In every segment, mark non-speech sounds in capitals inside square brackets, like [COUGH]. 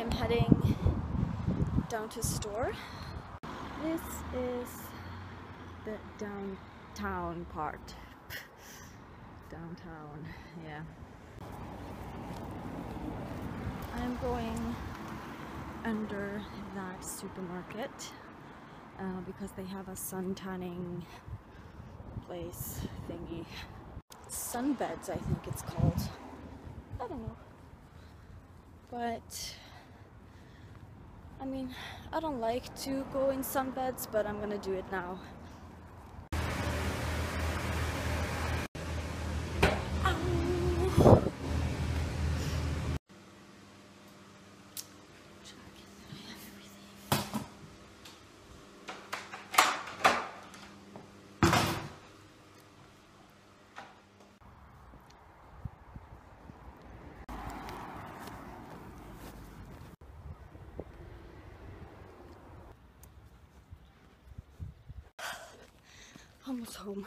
I'm heading down to store. This is the downtown part. downtown, yeah. I'm going under that supermarket uh, because they have a sun tanning place thingy. Sunbeds, I think it's called. I don't know. But I mean, I don't like to go in sunbeds, but I'm gonna do it now. Almost home.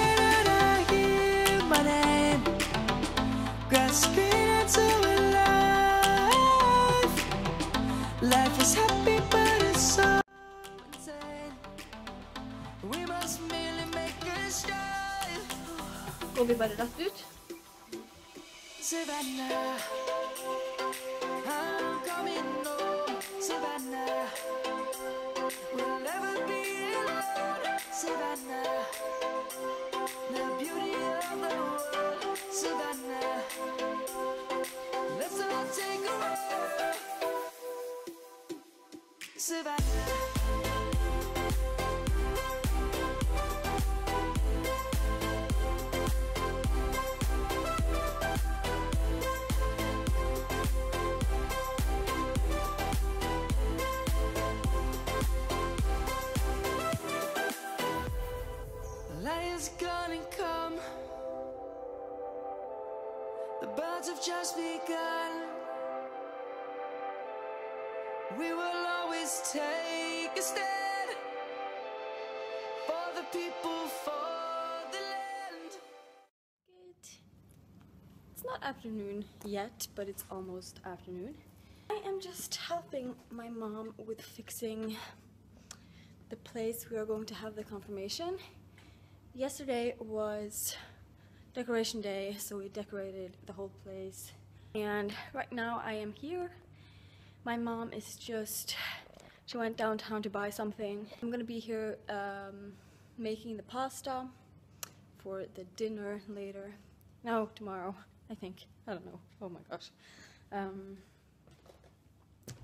Går vi bare rett ut? Savannah, the beauty of the world. Let's all take a. Savannah. The birds have just begun. We will always take a stand for the people, for the land. Good. It's not afternoon yet, but it's almost afternoon. I am just helping my mom with fixing the place we are going to have the confirmation. Yesterday was decoration day, so we decorated the whole place. And right now I am here. My mom is just, she went downtown to buy something. I'm gonna be here um, making the pasta for the dinner later. No, tomorrow, I think. I don't know. Oh my gosh. Um,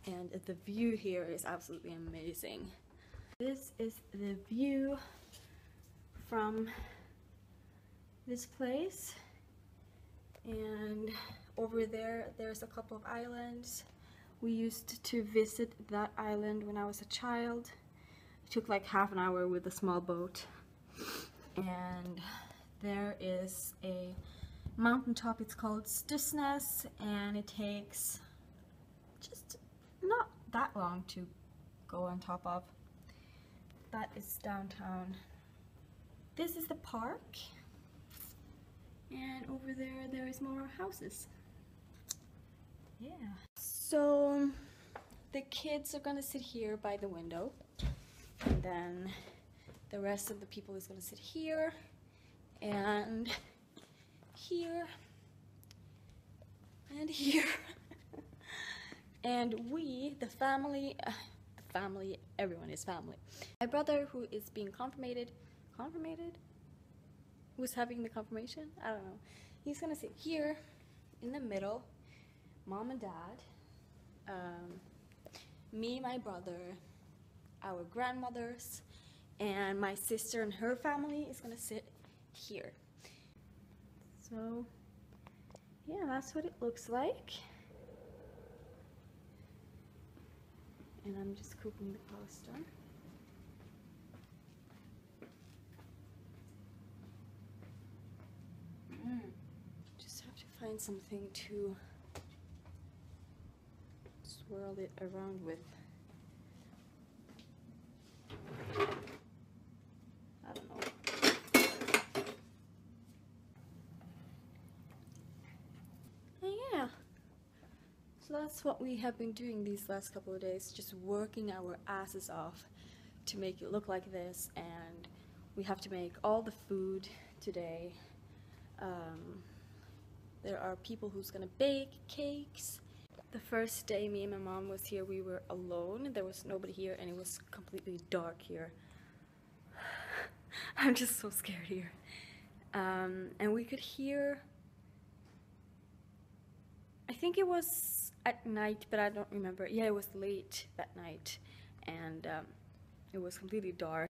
and the view here is absolutely amazing. This is the view from this place. And over there, there's a couple of islands. We used to visit that island when I was a child. It took like half an hour with a small boat. And there is a mountaintop, it's called Stusnes, and it takes just not that long to go on top of. That is downtown. This is the park. And over there, there is more houses. Yeah. So the kids are gonna sit here by the window. And then the rest of the people is gonna sit here and here and here. [LAUGHS] and we, the family, uh, the family, everyone is family. My brother, who is being confirmated, confirmated? Who's having the confirmation. I don't know. He's gonna sit here in the middle, mom and dad, um, me, my brother, our grandmothers, and my sister and her family is gonna sit here. So, yeah, that's what it looks like. And I'm just cooking the pasta. Just have to find something to swirl it around with. I don't know. And yeah. So that's what we have been doing these last couple of days, just working our asses off to make it look like this and we have to make all the food today. Um, there are people who's gonna bake cakes. The first day me and my mom was here, we were alone. There was nobody here and it was completely dark here. [SIGHS] I'm just so scared here. Um, and we could hear, I think it was at night, but I don't remember. Yeah, it was late that night and um, it was completely dark.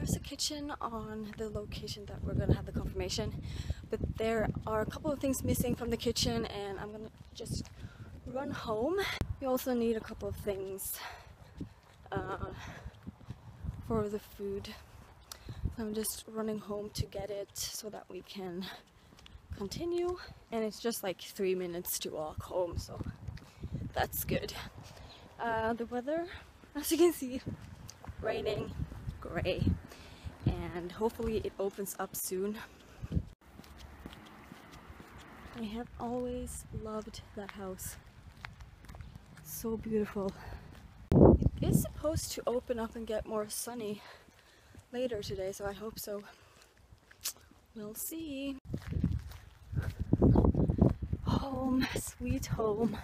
There's a kitchen on the location that we're gonna have the confirmation, but there are a couple of things missing from the kitchen, and I'm gonna just run home. We also need a couple of things uh, for the food. So I'm just running home to get it so that we can continue. And it's just like three minutes to walk home, so that's good. Uh, the weather, as you can see, raining, gray, and hopefully it opens up soon. I have always loved that house. So beautiful. It is supposed to open up and get more sunny later today, so I hope so. We'll see. Home, sweet home.